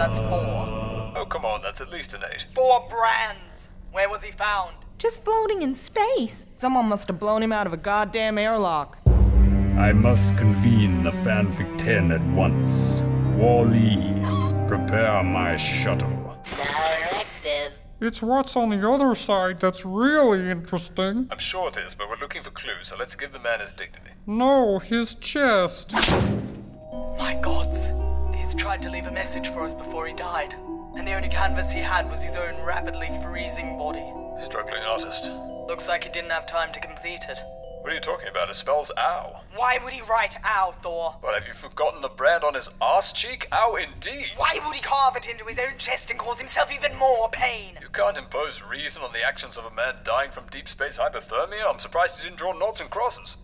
That's four. Oh, come on, that's at least an eight. Four brands! Where was he found? Just floating in space. Someone must have blown him out of a goddamn airlock. I must convene the Fanfic 10 at once. WALL-E, prepare my shuttle. Directive. It's what's on the other side that's really interesting. I'm sure it is, but we're looking for clues, so let's give the man his dignity. No, his chest. My gods. He's tried to leave a message for us before he died. And the only canvas he had was his own rapidly freezing body. Struggling artist. Looks like he didn't have time to complete it. What are you talking about? It spells ow. Why would he write ow, Thor? What, have you forgotten the brand on his arse cheek? Ow, indeed. Why would he carve it into his own chest and cause himself even more pain? You can't impose reason on the actions of a man dying from deep space hypothermia. I'm surprised he didn't draw noughts and crosses.